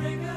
drink